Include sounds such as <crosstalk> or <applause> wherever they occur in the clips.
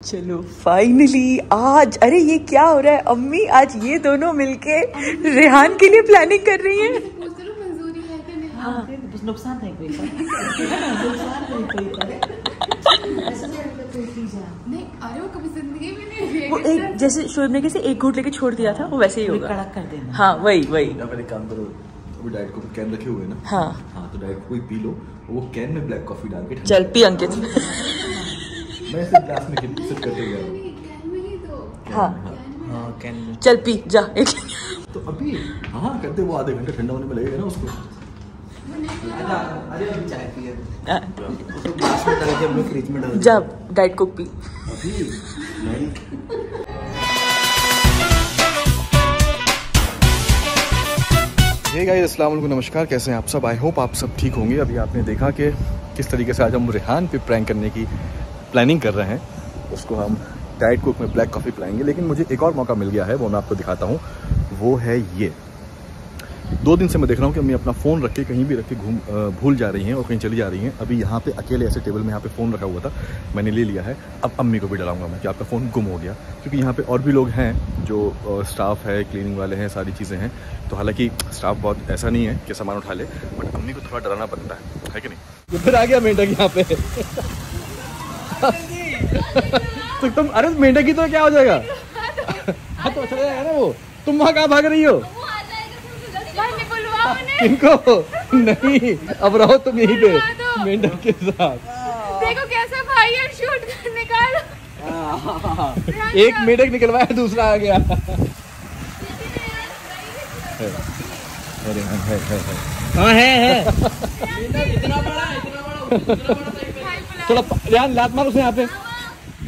चलो फाइनली आज अरे ये क्या हो रहा है? अम्मी आज ये दोनों मिलके रेहान के लिए प्लानिंग कर रही हैं। है। कि नहीं बस नुकसान नहीं कोई नहीं कोई का ऐसा नहीं लगता कोई चीज़ नहीं अरे वो कभी ज़िंदगी में नहीं वो एक जैसे शोएब ने कैसे एक घूट लेके छोड़ दिया था वो वैसे ही होगा। कड़क कर देना। हाँ वही वही। काम करो। अभी डाइट को कैन रखे हुए ना। हाँ। हाँ तो डाइट कोई पी लो। वो कैन में ब्लैक कॉफ़ी डाल के चल पी अंकित। मैं इसे ग्लास में सिप करते रहा हूँ। नहीं कैन में ही दो हाँ हाँ कैन में चल पी जा एक तो अभी हाँ करते वो आधे घंटे ठंडा होने में लगेगा ना उसको। अरे अभी चाय पिए। हाँ, उसको ग्लास में डाल के हम लोग फ्रिज में डाल जा डाइट कोक पी। हे गाइस अस्सलाम वालेकुम नमस्कार कैसे हैं आप सब? आई होप आप सब ठीक होंगे। अभी आपने देखा कि किस तरीके से आज हम रेहान पे प्रैंक करने की प्लानिंग कर रहे हैं, उसको हम डाइट कोक में ब्लैक कॉफ़ी पिलाएँगे। लेकिन मुझे एक और मौका मिल गया है, वो मैं आपको दिखाता हूँ। वो है ये। दो दिन से मैं देख रहा हूँ कि अम्मी अपना फ़ोन रख के कहीं भी रख के घूम भूल जा रही हैं और कहीं चली जा रही हैं। अभी यहाँ पे अकेले ऐसे टेबल में यहाँ पे फ़ोन रखा हुआ था, मैंने ले लिया है। अब अम्मी को भी डराऊँगा मैं कि आपका फ़ोन गुम हो गया। क्योंकि यहाँ पे और भी लोग हैं जो स्टाफ है क्लीनिंग वाले हैं, सारी चीज़ें हैं। तो हालाँकि स्टाफ बहुत ऐसा नहीं है कि सामान उठा ले बट अम्मी को थोड़ा डराना पड़ता है। है कि नहीं? फिर आ गया मेंढक यहाँ पे। तो तुम अरे मेंढक की तो क्या हो जाएगा? हाँ तो चले जाएगा ना वो। तुम वहाँ कहाँ भाग रही हो? इनको? नहीं अब रहो तुम यहीं पे मेंढक के साथ। देखो कैसा भाई है शूट करने का। एक मेढक निकलवाया दूसरा आ गया। अरे हाँ, है है। है हाँ है है इतना बड़ा इतना बड़ा थोड़ा रेहान लात मार उसे यहाँ पे।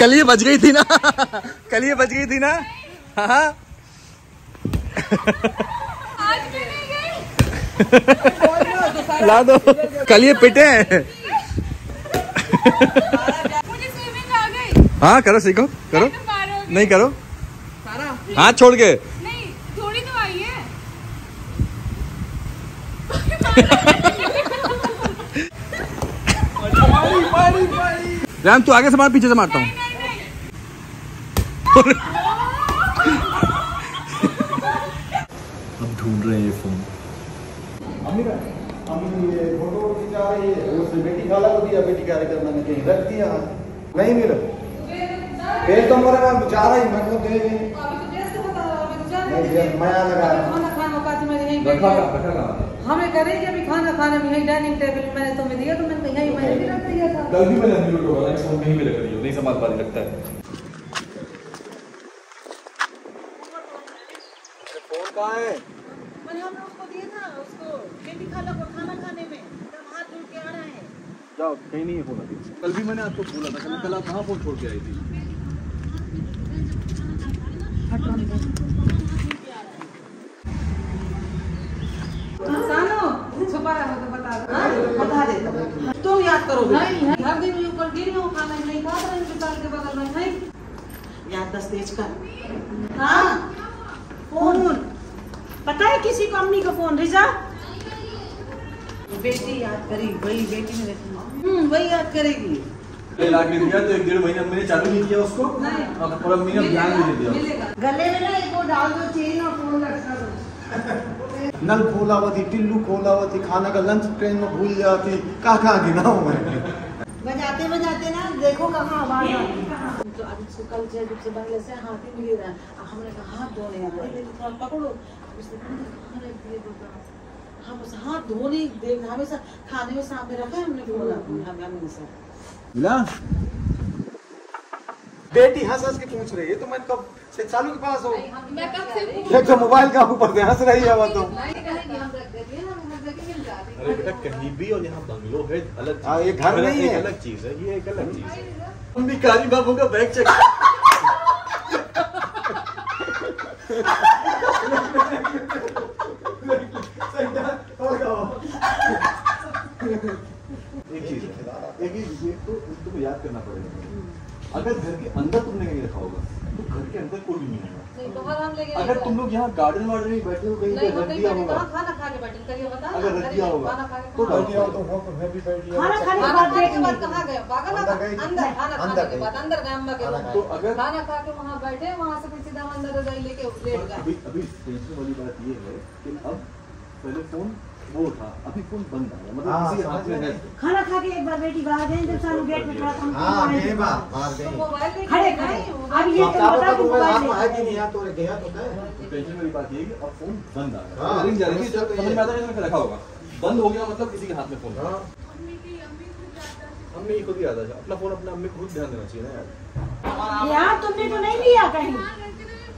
कल ये बच गई थी ना? कल ये बच गई थी ना? हाँ हाँ। आज भी नहीं गए ला दो। कल ये पिटे हैं। मुझे स्विमिंग आ गई हाँ करो सीखो करो। नहीं करो। हाथ छोड़ के नहीं थोड़ी तो आई है रैम तू आगे से मार पीछे से मारता हूँ। अब ढूंढ रहे हैं ये फ़ोन फ़ोटो रही है उसने बेटी खाला को दिया बेटी कार्यक्रम में कहीं नहीं मिला। भेज तो मेरे पास जा रही मैं तो दे दी मैं लगा पाती रखा बैठ कहाँ-? हमें करेगी अभी खाना खाने में यहीं डाइनिंग टेबल मैंने तुम्हें दिया तो मैंने यहीं मैंने भी रख दिया था कल भी मैंने म्यूट होगा इस फ़ोन कहीं भी रख रही हो नहीं संभाल पा रही लगता है फ़ोन कहाँ है मैंने हम लोग को दिया था उसको बेटी खाला को खाना खाने में तब हाथ धो के आ रहे हैं जाओ कहीं नहीं है फ़ोन अभी कल भी मैंने आपको बोला था कल कल आप कहाँ फ़ोन छोड़ के आई थी छुपा रहा तो बता दो। हाँ? बता दे तुम याद करो। नहीं हर दिन ये कंटिन्यू खाना नहीं खा रहे हैं के बगल में नहीं। याद दस तेज कर। हाँ? फ़ोन। पता है किसी को का फ़ोन रिजा? बेटी याद करेगी वही बेटी ने हम्म वही याद करेगी। लाख नहीं दिया तो एक डेढ़ महीना मैंने चालू नहीं किया उसको। नहीं। अब पूरा महीना ध्यान नहीं दिया। गले में ना एक वो डाल दो चेन और फ़ोन लटका दो नल खोला हुआ थी टिल्लू खोला हुआ थी खाना का लंच ट्रेन में भूल जाती। कहाँ कहाँ गिना हूँ मैं। बजाते बजाते ना देखो कहाँ आवाज़ है। तो आज कल जब से बंगले से हाथ ही मिली रहा अब हमने कहा हाथ धोने थोड़ा पकड़ो। उसने कहा रख दिए हम बस हाथ धोने देख हमेशा खाने में सामने रखा है हमने बोला हम हमेशा बेटी हंस हंस के पूछ रही है तो मैं कब से चालू के पास हो। मैं कब से पूछ एक तो मोबाइल का ऊपर से हंस रही है वो तो। अरे बेटा कहीं भी और यहाँ बंगलो है अलग हाँ, ये घर नहीं है। अलग चीज़ है ये एक अलग चीज़ है। हम भी कारी बाबू का बैग चेक एक चीज़ है एक ही चीज़ तो याद करना पड़ेगा। अगर घर के अंदर तुमने कहीं रखा होगा तो घर के अंदर कोई भी नहीं होगा अगर तुम लोग यहाँ गार्डन वार्डन में बैठे हो कहीं पे रख दिया होगा। अगर रख दिया होगा खाना खा के तो डाल दिया तो तो मैं भी बैठ गया। खाना खाने के बाद खाने के बाद कहाँ गए अंदर गई थी। अंदर खाना खाने के बाद अंदर गए अम्मा के खाना रूम। खाने। तो अगर खाना खा के वहाँ बैठे वहाँ से फिर सीधा अंदर लेके लेट गए। अभी अभी टेंशन वाली बात ये है कि अब पहले फ़ोन वो था। अभी फ़ोन बंद आ गया मतलब हाँ, किसी हाथ में है। खाना खा के एक बार बेटी बाहर गई जब सानू गेट में खड़ा था हाँ। बात बाहर गई। मोबाइल पे खड़े खड़े। अब ये अब तुम क्या कि मोबाइल है कि नहीं यहाँ तो गया तो है तो टेंशन वाली बात ये है कि अब फ़ोन बंद आ गया। हाँ, रिंग जा रही तो समझ में आता है इसमें रखा होगा? बंद हो गया मतलब किसी के हाथ में फ़ोन हाँ। हमने ये खुद ही आता था अपना फ़ोन अपने अम्मी को खुद ध्यान देना चाहिए ना यार। यार तुमने तो नहीं लिया कहीं।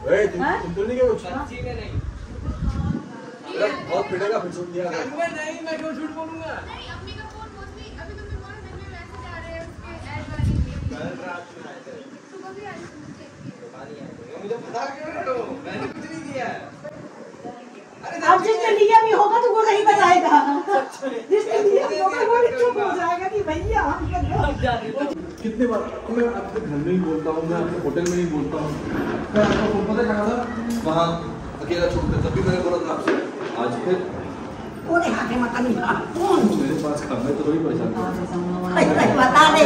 ए, तुम हाँ? तो नहीं गए बहुत पिटेगा फिर सुन दिया। नहीं अम्मी का फ़ोन मोस्टली अभी तुमने बोला घर में मैसेज आ रहे हैं उसके ऐड वाली सुबह भी आई थी चेक अब जिसने लिया भी होगा तो वो नहीं बताएगा। <laughs> जिसने लिया भी होगा वो भी चुप हो जाएगा कि भैया हम कितने बार? मैं आपके घर में ही बोलता हूँ मैं आपके होटल में ही बोलता हूँ। मैं आपका फ़ोन पता है था। वहाँ अकेला छोड़ कर तभी मैंने बोला था नहीं कौन मेरे पास तो परेशान बता दे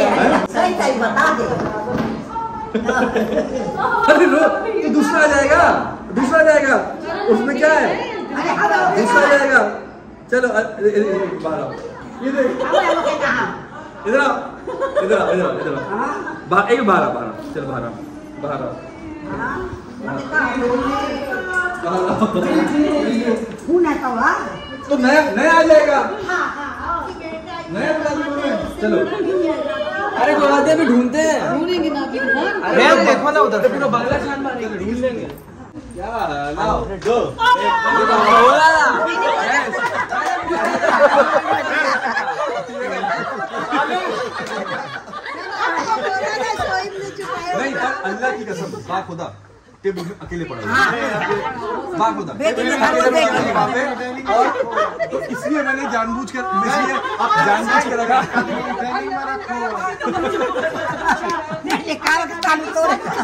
बता दे अरे रो ये दूसरा आ जाएगा दूसरा आ जाएगा उसमें क्या है। दूसरा आ जाएगा चलो ये देख कहा इधर आओ इधर आओ इधर आओ इधर आओ एक बारह बारह चलो बाहर आओ बाहर आओ बाहर आओ खून है तो हाँ तो नया नया आ जाएगा। हाँ हाँ नया बता दूँ चलो। अरे को आते भी ढूंढते हैं। ढूंढेंगे ना हाँ? अरे देखो ना उधर। पूरा बांग्ला खान मारेंगे ढूंढ लेंगे। क्या लाओ दो बोला नहीं अल्लाह की कसम बा खुदा। टेबल में अकेले पड़ा है। और तो इसलिए मैंने जानबूझ कर इसलिए जानबूझ के रखा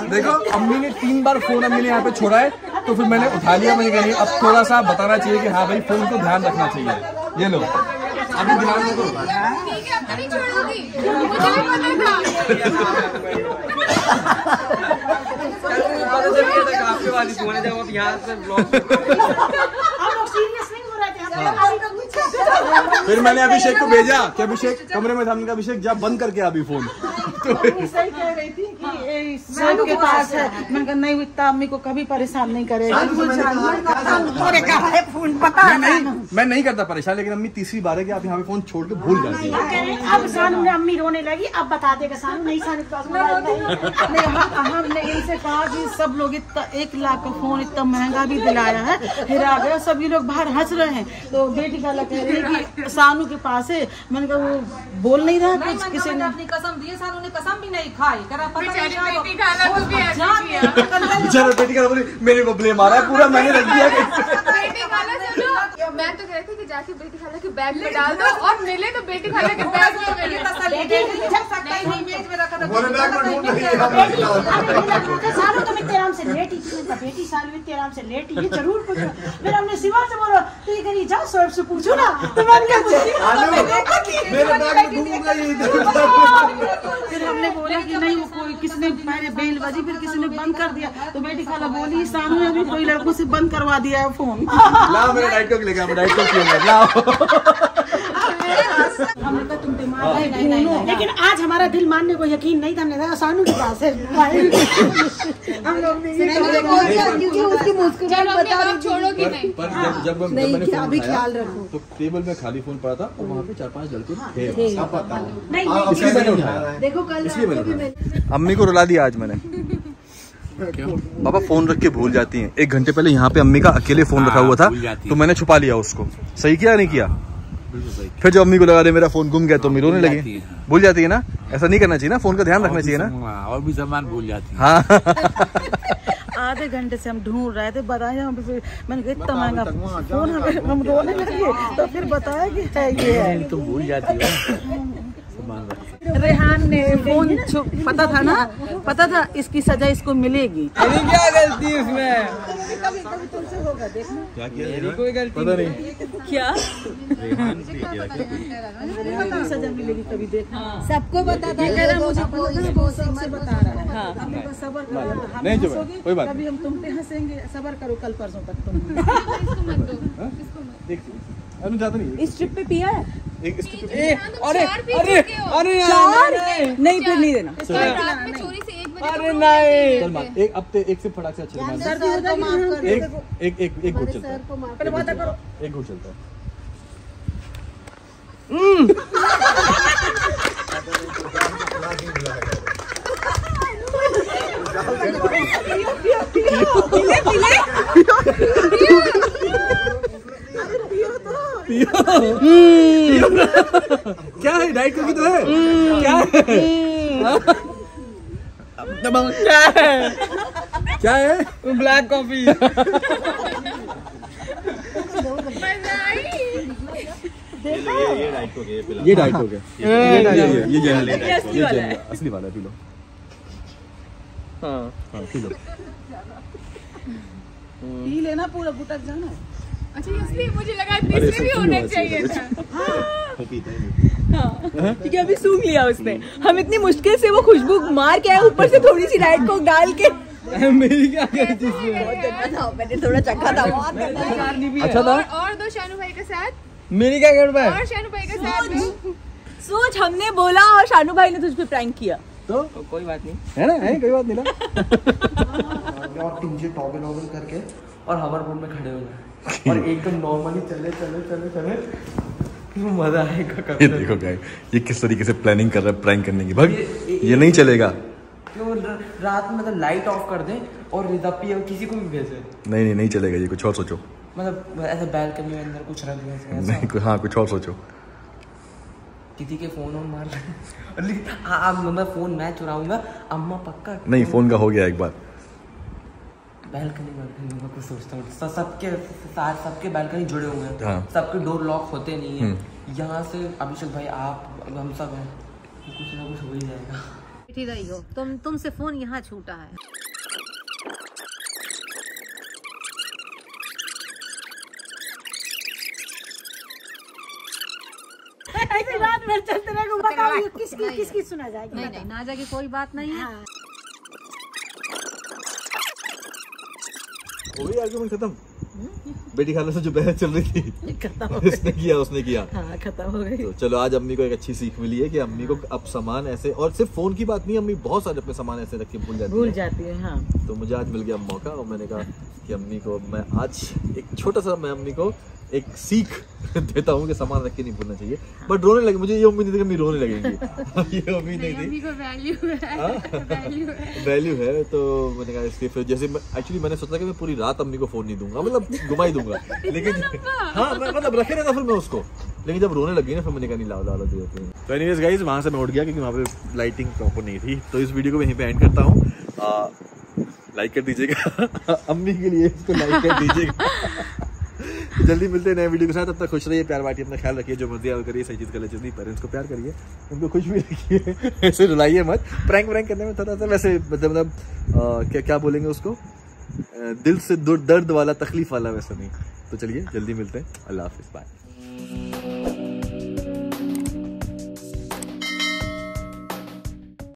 देखो अम्मी ने तीन बार फ़ोन अम्मी ने यहाँ पे छोड़ा है तो फिर मैंने उठा लिया मैंने कहा अब थोड़ा सा बताना चाहिए कि हाँ भाई फ़ोन को ध्यान रखना चाहिए। ये लो। अभी ध्यान रखो ठीक है अब तो नहीं छोड़ूँगी मुझे भी पता था पता चल गया था आपके वाली तुम्हारे जब आप यहाँ से ब्लॉग हम लोग सीरियस नहीं हो थे हम लोग अभी तक पूछे फिर मैंने अभिषेक को भेजा कि अभिषेक कमरे में था हमने अभिषेक जा बंद करके अभी फ़ोन तो सही कह रही थी। के पास है। मैंने कहा नहीं इतना अम्मी को कभी परेशान नहीं करेगा। है फ़ोन? मैं नहीं मैं नहीं करता परेशान लेकिन अम्मी तीसरी बार है कि आप यहाँ पे फ़ोन छोड़ के भूल जाती है। अब सानू ने अम्मी रोने लगी अब बता देगा सानू नहीं सानू के पास नहीं। नहीं हमने इनसे कहा कि सब लोग इतना एक लाख का फ़ोन इतना महँगा भी दिलाया है फिर आ गया सभी लोग बाहर हंस रहे हैं। तो बेटी का कह रही है कि सानू के पास है। मैंने कहा वो बोल नहीं रहा कुछ किसी ने। अपनी कसम दी सानू ने कसम भी नहीं खाई। करा पता भी ऐसे बेचारा बेटी का बोली मेरे को ब्लेम आ रहा है पूरा मैंने रख दिया कि- बेटी खाला सुनो। मैं तो कहती कि जाके बेटी खाला के बैग में डाल दो और मिले तो बेटी खाला के बैग में मिले। मोरे बैग में ढूंढ रही है सानू तुम इतने आराम से लेटी थी कहा, बेटी सानू इतने आराम से लेटी ये ज़रूर पूछो। फिर हमने सिवा से बोला तो ये करी जाओ सर से पूछो ना। तो कहा मेरे बैग में घूम गई <laughs> फिर हमने बोला कि नहीं वो ने पहले बेल बजी फिर किसी ने बंद कर दिया? तो बेटी खाला बोली, सामने अभी कोई लड़कों से बंद करवा दिया है फ़ोन. लाओ मेरा नाइट कोक कोक लेके लाओ। हमने कहा तुम दिमाग है। नहीं नहीं नहीं लेकिन आज हमारा दिल मानने को यकीन नहीं था हमने कहा सानू के पास है। मोबाइल हम लोग ने ये क्योंकि उसकी मुस्कुराहट बता रही छोड़ो कि नहीं। पर जब जब जब मैंने फ़ोन उठाया तो टेबल में खाली फ़ोन पड़ा था और वहाँ पे चार पाँच लड़के थे नहीं इसलिए मैंने उठाया। देखो कल इसलिए मैंने अम्मी को रुला दिया आज मैंने। पापा फ़ोन रख के भूल जाती हैं। एक घंटे पहले यहाँ पे अम्मी का अकेले फ़ोन रखा हुआ था तो मैंने छुपा लिया उसको। सही किया या नहीं किया? फिर जब अम्मी को लगा दे मेरा फ़ोन गुम गया तो अम्मी रोने लगी। है, हाँ। भूल जाती है ना? ऐसा नहीं करना चाहिए ना? फ़ोन का ध्यान रखना चाहिए ना? हाँ, और भी सामान भूल जाती है। हाँ। <laughs> आधे घंटे से हम ढूंढ रहे थे बताया हम फिर मैंने कहा इतना महँगा फ़ोन हमें हम रोने लगे तो फिर बताया कि है ये है। तुम भूल जाती हो। रेहान ने फ़ोन पता था ना? पता था इसकी सजा इसको मिलेगी। क्या गलती है उसमें? कभी कभी तुमसे होगा देखना। क्या मेरी कोई गलती पता नहीं <laughs> क्या? सजा मिलेगी कभी देखना सबको बता ये कह रहा मुझे बहुत बहुत बता रहा है। हाँ। सबर करो हम नहीं, है, हंसोगे, कोई बात कभी हम तुम पे हंसेंगे सबर करो कल परसों तक तुम। <laughs> अनु जाता नहीं इस ट्रिप पे पिया है? एक स्टिक अरे अरे अरे यार, नहीं, नहीं। नहीं फिर नहीं देना। एक अरे नहीं चल मार एक अब ते एक से फटाक से अच्छे मार सर्दी हो जाएगी एक एक एक एक घुट चलता है पहले वादा करो एक घुट चलता है क्या है डाइट को कितना है क्या है क्या है क्या है ब्लैक कॉफ़ी ये डाइट हो गया ये डाइट हो गया ये ये ये असली वाला पी लो हाँ हाँ पी लो पी लेना पूरा गुटक जाना अच्छा इसलिए मुझे लगा भी होना चाहिए था। क्योंकि अभी सूंघ लिया उसने। हम इतनी मुश्किल से वो खुशबू मार के आए ऊपर से थोड़ी सी डाइट को डाल के। मेरी क्या गलती इसमें मैंने थोड़ा चखा था बहुत गंदा था। अच्छा था और, और दो शानू भाई के साथ? मेरी क्या गड़बड़ है? और शानू भाई के साथ सोच हमने बोला और शानू भाई ने तुझ पे प्रैंक किया। तो? कोई बात नहीं। है ना? है कोई बात नहीं ना। और वॉगल करके और हवर बोर्ड में खड़े हो गए। और <laughs> एकदम नॉर्मली चले चले चले चले मज़ा आएगा ये देखो ये किस तरीके से प्लानिंग कर रहा है प्रैंक करने की। भाग ये नहीं चलेगा। क्यों रात में मतलब लाइट ऑफ़ कर दे और रिदप्पी किसी को भी भेजे नहीं नहीं नहीं चलेगा ये कुछ और सोचो। मतलब ऐसे बैल्कनी में अंदर कुछ रख दिया नहीं हाँ कुछ और सोचो। के फ़ोन ऑन मार ले। <laughs> हाँ मैं फ़ोन मैं चुराऊँगा अम्मा पक्का नहीं फ़ोन का हो गया एक बार। बैल्कनी बैल्कनी मैं कुछ सोचता हूँ। सबके साथ सबके बैल्कनी जुड़े हुए हैं। हाँ। सबके डोर लॉक होते नहीं है। यहाँ से अभिषेक भाई आप हम सब हैं। कुछ ना कुछ हो ही जाएगा। बैठी रही हो। तुम तुमसे फ़ोन यहाँ छूटा है। ऐसे रात भर चलते रहेगा बताओ किसकी किसकी सुना जाएगी नहीं नहीं नाजा की कोई बात नहीं है। हो आर्गुमेंट खत्म। बेटी खाने से जो बहस चल रही थी खत्म हो इसने किया उसने किया। हाँ खत्म हो गई। तो चलो आज अम्मी को एक अच्छी सीख मिली है कि अम्मी को अब सामान ऐसे और सिर्फ़ फ़ोन की बात नहीं अम्मी बहुत सारे अपने सामान ऐसे रख के भूल जाती भूल है। जाती है हाँ। तो मुझे आज मिल गया मौका और मैंने कहा कि अम्मी को मैं आज एक छोटा सा मैं अम्मी को एक सीख <laughs> देता हूँ कि सामान रख के नहीं भूलना चाहिए। बट रोने लगे मुझे ये उम्मीद नहीं थी कि अम्मी रोने लगेंगी। <laughs> ये उम्मीद नहीं थी। वैल्यू है वैल्यू <laughs> है। तो मैंने कहा इसके फिर जैसे एक्चुअली मैंने सोचा कि मैं पूरी रात अम्मी को फ़ोन नहीं दूँगा मतलब घुमा ही दूँगा लेकिन हाँ मतलब रखे रहता फिर मैं उसको। लेकिन जब रोने लगी ना फिर मैंने कहा नहीं लाओ लाओ दे देते हैं तो एनीवेज गाइस वहाँ से मैं उठ गया क्योंकि वहाँ पे लाइटिंग प्रॉपर नहीं थी। तो इस वीडियो को मैं यहीं पे एंड करता हूँ। लाइक कर दीजिएगा। अम्मी के लिए इसको लाइक कर दीजिएगा। जल्दी मिलते हैं नए वीडियो के साथ। तब तक खुश रहिए, प्यार बांटिए, अपना ख्याल रखिए। जो मर्ज़ी आप करिए, सही चीज़ कर लीजिए पेरेंट्स को प्यार करिए, उनको खुश भी रखिए। ऐसे रुलाइए मत। प्रैंक व्रैंक करने में थोड़ा सा वैसे मतलब मतलब क्या क्या बोलेंगे उसको? दिल से दर्द वाला, तकलीफ़ वाला वैसा नहीं। तो चलिए, जल्दी मिलते हैं। अल्लाह हाफिज़ बाय